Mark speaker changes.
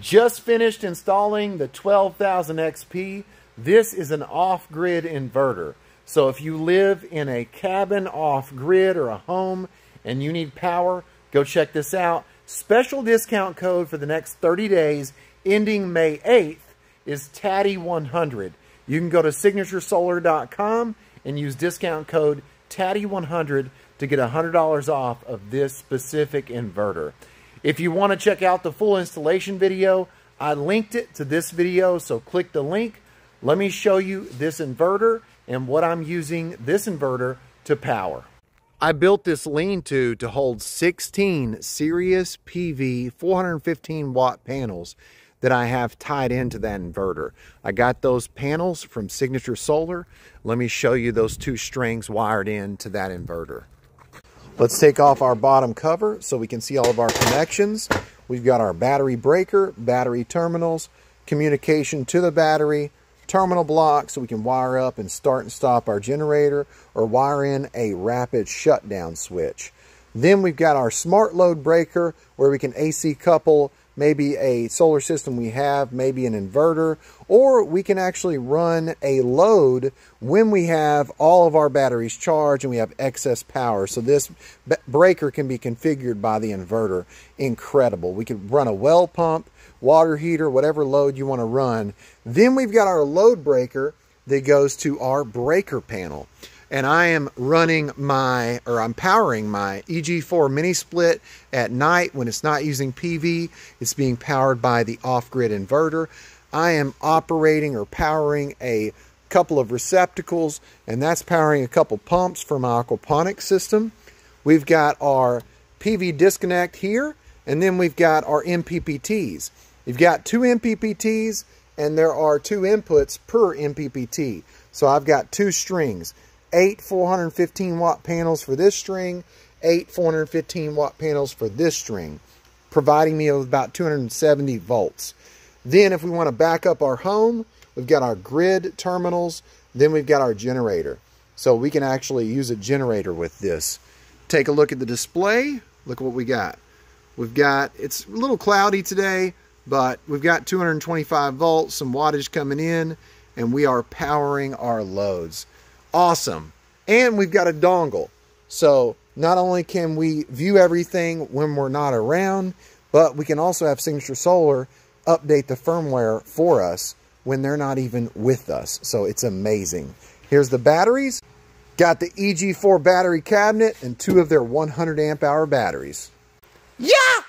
Speaker 1: Just finished installing the 12000 XP. This is an off-grid inverter. So if you live in a cabin off-grid or a home and you need power, go check this out. Special discount code for the next 30 days ending May 8th is TADDY100. You can go to signaturesolar.com and use discount code TADDY100 to get $100 off of this specific inverter. If you want to check out the full installation video, I linked it to this video, so click the link. Let me show you this inverter and what I'm using this inverter to power. I built this lean-to to hold 16 Sirius PV 415 watt panels that I have tied into that inverter. I got those panels from Signature Solar. Let me show you those two strings wired into that inverter. Let's take off our bottom cover so we can see all of our connections. We've got our battery breaker, battery terminals, communication to the battery, terminal block so we can wire up and start and stop our generator or wire in a rapid shutdown switch. Then we've got our smart load breaker where we can AC couple maybe a solar system we have, maybe an inverter, or we can actually run a load when we have all of our batteries charged and we have excess power. So this breaker can be configured by the inverter. Incredible. We can run a well pump, water heater, whatever load you want to run. Then we've got our load breaker that goes to our breaker panel and I am running my, or I'm powering my EG4 mini split at night when it's not using PV. It's being powered by the off-grid inverter. I am operating or powering a couple of receptacles, and that's powering a couple pumps for my aquaponics system. We've got our PV disconnect here, and then we've got our MPPTs. You've got two MPPTs, and there are two inputs per MPPT. So I've got two strings eight 415 watt panels for this string, eight 415 watt panels for this string, providing me with about 270 volts. Then if we want to back up our home, we've got our grid terminals, then we've got our generator. So we can actually use a generator with this. Take a look at the display. Look what we got. We've got, it's a little cloudy today, but we've got 225 volts, some wattage coming in, and we are powering our loads awesome. And we've got a dongle. So not only can we view everything when we're not around, but we can also have Signature Solar update the firmware for us when they're not even with us. So it's amazing. Here's the batteries. Got the EG4 battery cabinet and two of their 100 amp hour batteries. Yeah!